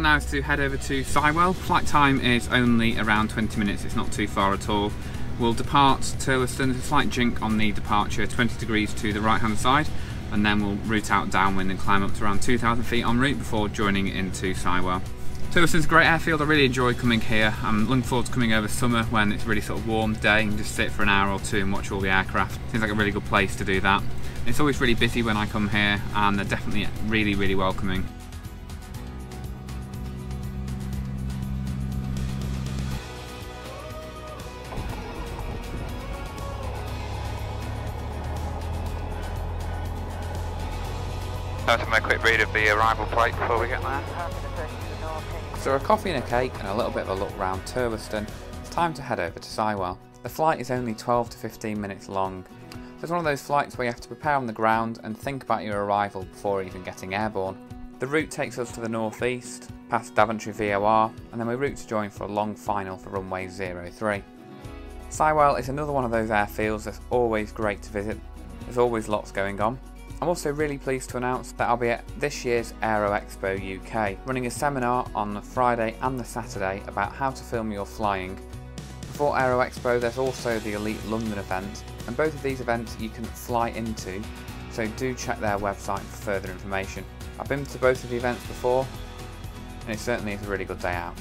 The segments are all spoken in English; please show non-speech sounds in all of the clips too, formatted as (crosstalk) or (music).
plan now is to head over to Sywell. Flight time is only around 20 minutes, it's not too far at all. We'll depart a slight jink on the departure, 20 degrees to the right hand side, and then we'll route out downwind and climb up to around 2,000 feet en route before joining into Sywell. Turweston's a great airfield, I really enjoy coming here. I'm looking forward to coming over summer when it's a really sort of warm day and just sit for an hour or two and watch all the aircraft. Seems like a really good place to do that. It's always really busy when I come here and they're definitely really, really welcoming. Time to make a quick read of the arrival plate before we get there. So a coffee and a cake and a little bit of a look round Turweston, it's time to head over to Sywell. The flight is only 12 to 15 minutes long. So it's one of those flights where you have to prepare on the ground and think about your arrival before even getting airborne. The route takes us to the northeast, past Daventry VOR, and then we route to join for a long final for runway 03. Sywell is another one of those airfields that's always great to visit. There's always lots going on. I'm also really pleased to announce that I'll be at this year's Aero Expo UK, running a seminar on the Friday and the Saturday about how to film your flying. Before Aero Expo there's also the Elite London event, and both of these events you can fly into, so do check their website for further information. I've been to both of the events before, and it certainly is a really good day out.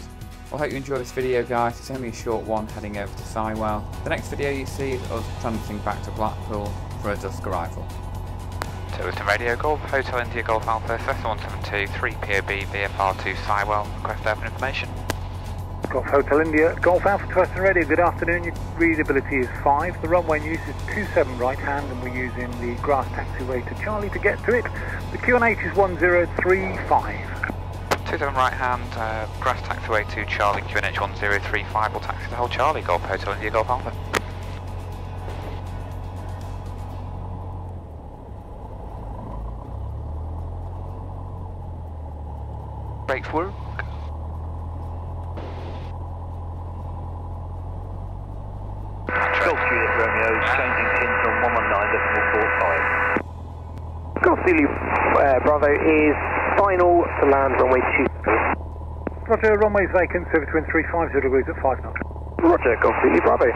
I hope you enjoy this video guys, it's only a short one heading over to Sywell. The next video you see is us transiting back to Blackpool for a dusk arrival. Turweston Radio Golf, Hotel India Golf Alpha, Cessna 172, 3 POB, VFR 2 Sywell, request open information. Golf Hotel India, Golf Alpha Turweston Radio, good afternoon. Your readability is 5. The runway news is 27 right hand and we're using the grass taxiway to Charlie to get to it. The QNH is 1035. 27 right hand, uh, grass taxiway to Charlie, QNH 1035, will taxi the whole Charlie, Golf Hotel India Golf Alpha. Brakes work. Golf Juliet Romeo, changing pins on 119.45. Golf Zulu uh, Bravo is final to land runway 2. Roger, runway's vacant, surface wind 350 degrees at 5 knots. Roger, Golf Zulu Bravo.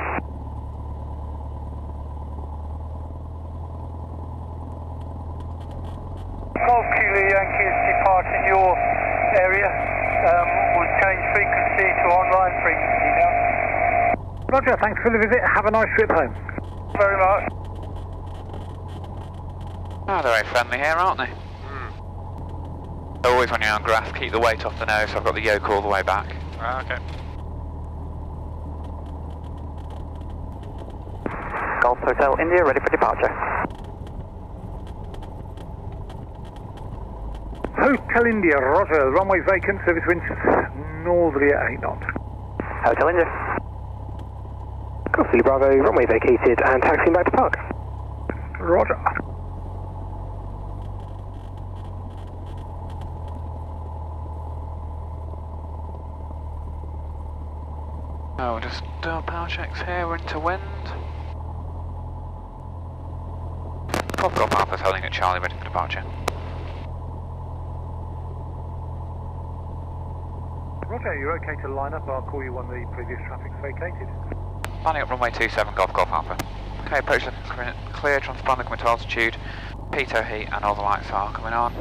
Golf Kilo Yankee departing your area. Um, we'll change frequency to online frequency now. Roger, thanks for the visit. Have a nice trip home. Very much. Oh, they're very friendly here, aren't they? Always when you're on grass, keep the weight off the nose, so I've got the yoke all the way back. Ah, okay. Golf Hotel India ready for departure. Hotel India, Roger, runway vacant, surface wind northerly at 8 knots. Hotel India. Golf Zulu Bravo, runway vacated and taxiing back to park. Roger. Oh, we'll just do our power checks here, we're into wind. Golf Golf Alpha's holding at Charlie, ready for departure. Roger, you're okay to line up. I'll call you when the previous traffic's vacated. Landing at runway 27, Golf Golf Alpha. Okay, approach clear, transponder coming to altitude, pitot heat and all the lights are coming on.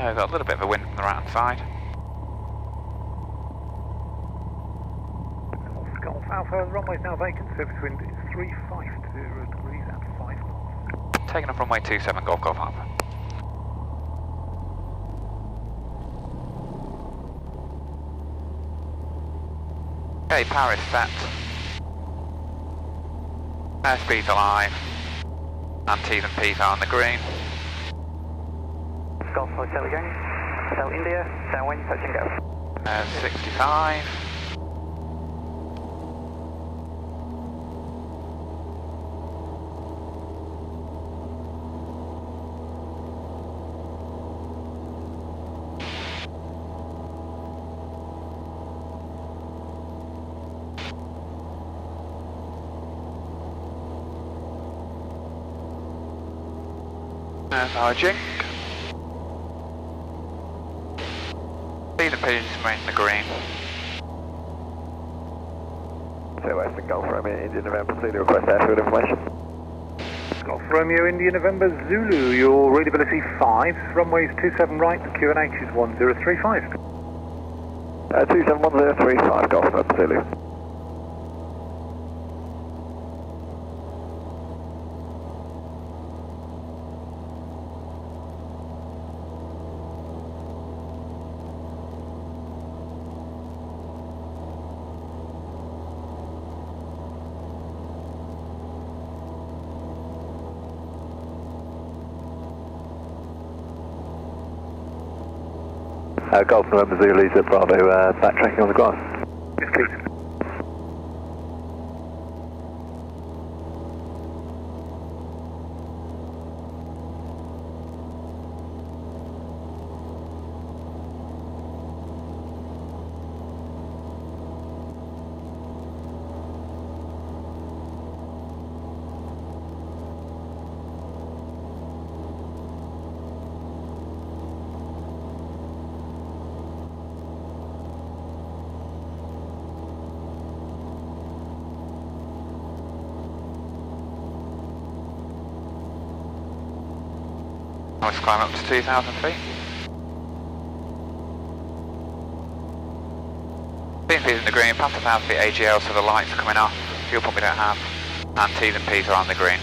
Oh, we've got a little bit of a wind from the right hand side. Golf, Alpha, runway's now vacant, surface wind is 350 uh, degrees at 5 knots. Taking off runway 27, Golf Golf Alpha. Okay, power is set. Airspeed's alive. And T's and P's are on the green. Golf Hotel again. Hotel India, downwind, touch and go. Uh, 65. There's our jink. See the pigeons remain in the green. Turweston Golf Romeo, Indian November, Zulu request airfield information. Golf Romeo Indian November Zulu, your readability 5, runways 27 right, QNH is 1035. Uh, 271035 Golf November, Zulu. Golf November Zulu is at Bravo, uh, backtracking on the grass. Yes, please. Let's climb up to 2,000 feet. BMP's in the green, past 1,000 feet AGL, so the lights are coming off. Fuel pump we don't have. And T's and P's are on the green.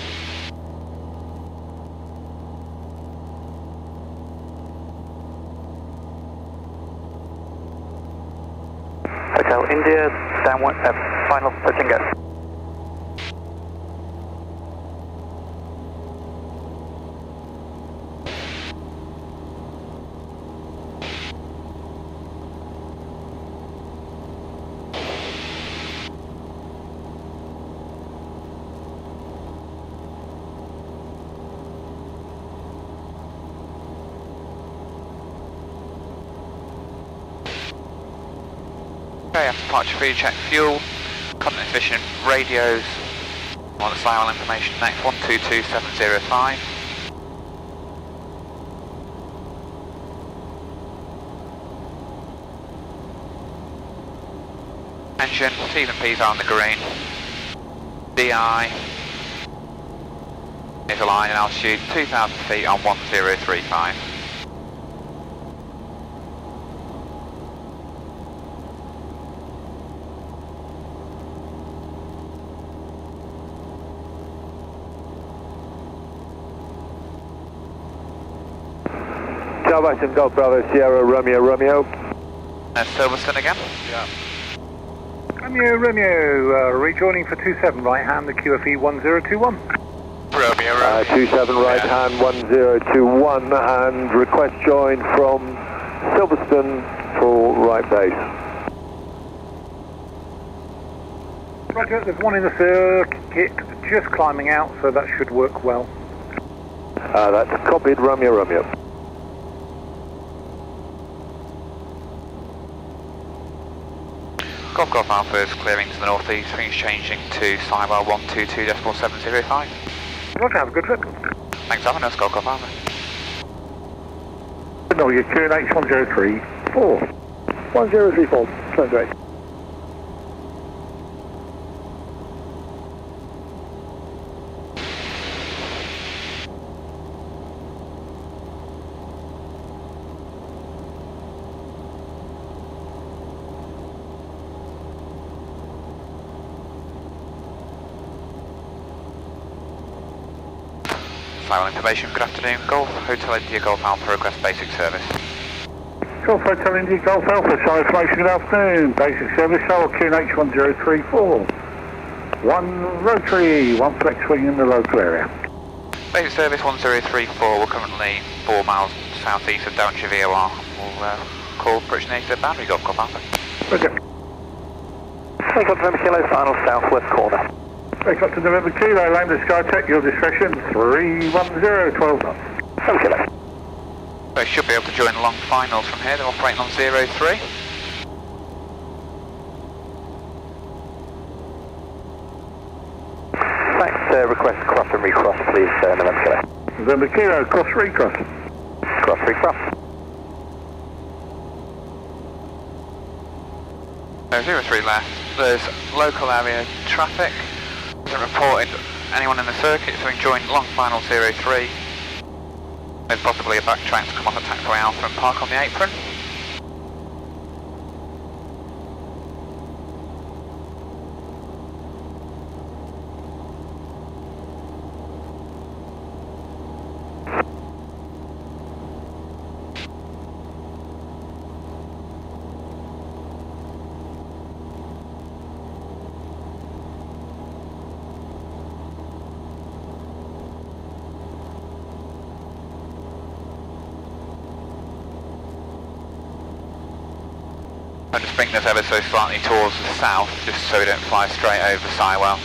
Hotel India, downward, uh, final after departure free check fuel, content efficient radios, on the Sywell information next 122705. Engine, T's and P's are on the green. DI is aligned in altitude 2000 feet on 1035. Java Western Golf Bravo, Sierra Romeo Romeo. Uh, Silverstone again? Yeah. Romeo Romeo, uh, rejoining for 27 right hand, the QFE 1021. Romeo, Uh, 27 right hand 1021 and request join from Silverstone for right base. Roger, there's one in the circuit just climbing out, so that should work well. Uh, that's copied Romeo Romeo. Golf Golf Alpha is clearing to the northeast, things changing to Sywell 122.705. Roger, have a good trip. Thanks, having us, Golf Golf Alpha. No, you're QNH 1034. 1034, sounds great. Sywell information, good afternoon. Golf Hotel India Golf Alpha request basic service. Golf Hotel India Golf Alpha, sorry information, good afternoon. Basic service, Hull QNH 1034. One rotary, one flex wing in the local area. Basic service 1034, we're currently 4 miles southeast of Daventry VOR. We'll uh, call British Native Boundary Golf Golf Alpha. Roger. Take up November Kilo, final southwest corner. Take up to November Kilo, Lambda Skytech, your discretion, 310, 12 knots. November Kilo. They should be able to join the long finals from here, they're operating on 03. Thanks, uh, request cross and recross please, uh, November Kilo. November Kilo, cross recross. Cross recross. Uh, 03 left, there's local area traffic. Hasn't reported anyone in the circuit, so join long final 03. There's possibly a back track to come off at taxiway Alpha and park on the apron. I'll just bring this ever so slightly towards the south, just so we don't fly straight over Sywell.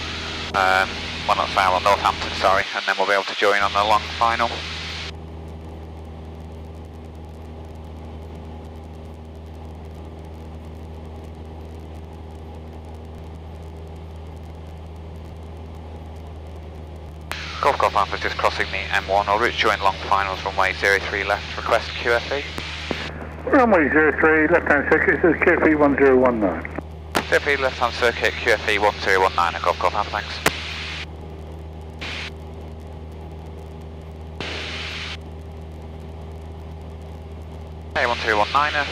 Um, well, not Sywell, Northampton, sorry, and then we'll be able to join on the long final. Golf Golf Alpha is just crossing the M1, or route join long finals runway 03 left, request QFE. Runway 03, left hand circuit, says QFE 1019. QFE left hand circuit, QFE 1019, Golf Golf Alpha, thanks. Hey, 1219er.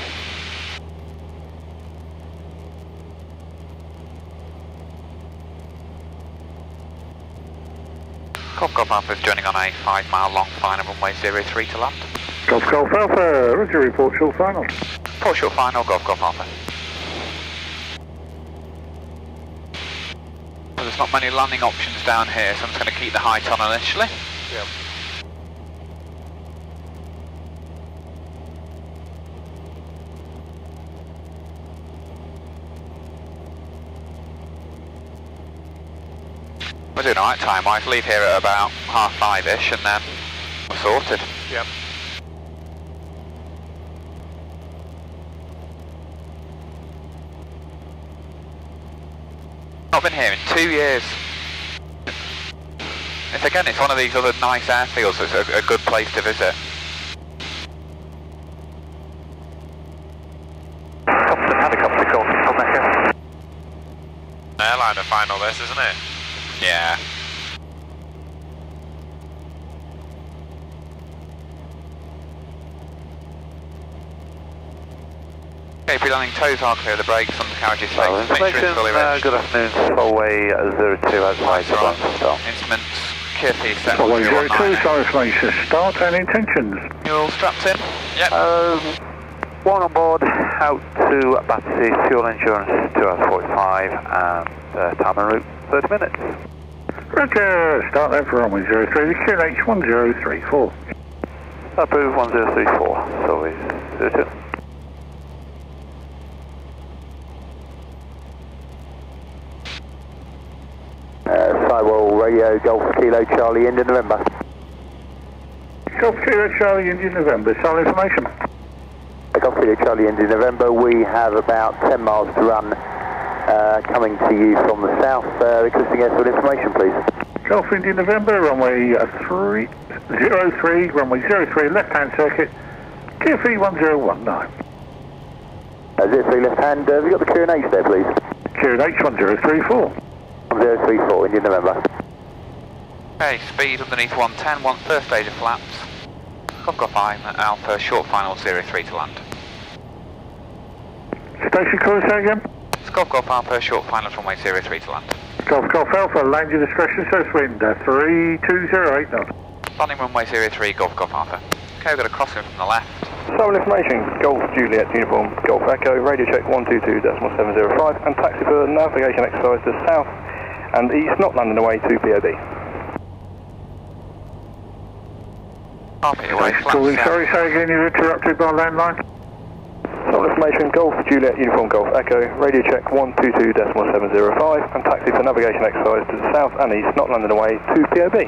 Golf Golf Alpha is joining on a 5 mile long final runway 03 to land. Golf Golf Alpha, roger report, short final. Port short final, Golf Golf Alpha. Well, there's not many landing options down here, so I'm just going to keep the height on initially. Yep. We're doing alright time-wise, leave here at about half five-ish and then we're sorted. Yep. Not been here in two years. It's again, it's one of these other nice airfields, so it's a, a good place to visit. Compton helicopter call from Echo. Airliner final this, isn't it? Yeah. Okay, if you're landing toes are clear, the brakes on the carriage is safe. Well, Make sure information, it's fully uh, good afternoon, Solway 02 outside the Right. Instruments, QFE set Runway 02, 109. sorry information, start and intentions. You're all strapped in? Yep. Um, one on board, out to Battersea, fuel insurance 2 hours 45, and uh, time en route 30 minutes. Roger, start that for runway 03, the QNH 1034. Approve 1034, Solway 02. Uh, Sywell Radio Golf Kilo Charlie India November. Golf Kilo Charlie Indian November, solid information. Golf Kilo Charlie India November, we have about 10 miles to run uh, coming to you from the south. Uh, requesting airfield information please. Golf Indian November, runway uh, 3, 03, runway 03, left hand circuit, QFE 1019. Uh, 03 left hand, uh, have you got the Q and H there please? QNH 1034. 1034 India November. Okay, speed underneath 110, one first stage of flaps. Golf Golf I'm at Alpha, short final 03 to land. Station call say again. It's Golf Golf Alpha, short final runway 03 to land. Golf Golf Alpha, land your discretion, south wind, uh, 3208 knots. Landing runway 03, Golf Golf Alpha. Okay, we've got a crossing from the left. Some information, Golf Juliet uniform, Golf Echo, radio check 122.705 and taxi for navigation exercise to south and east, not landing away to POD. Carpet away, calling, south. sorry, again, you're interrupted by landline. Some information, Golf Juliet uniform, Golf Echo, radio check 122.705 and taxi for navigation exercise to the south and east, not landing away to POB.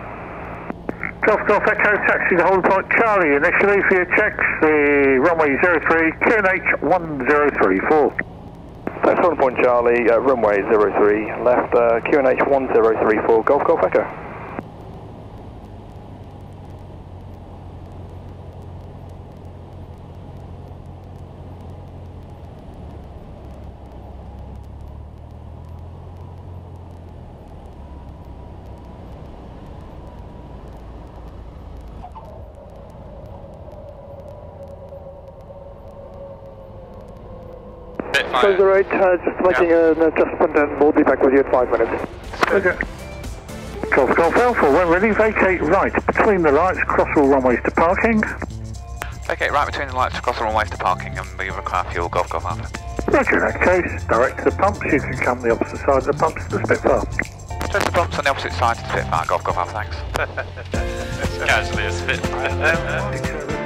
Golf Golf Echo, taxi to holding point Charlie, initially for your checks, the runway 03, QNH 1034. Thanks holding point Charlie, uh, runway 03, left uh, QNH 1034, Golf Golf Echo. Fire. 08, uh, just making an adjustment and we'll be back with you in five minutes. Okay. Golf Golf Alpha, when ready, vacate right between the lights, cross all runways to parking. Okay, right between the lights across all runways to parking and we require fuel, Golf Golf Alpha. Roger, in that case, direct to the pumps, you can come the opposite side of the pumps to the Spitfire. Just the pumps on the opposite side to the Spitfire, Golf Golf Alpha, thanks. (laughs) Casually a spit.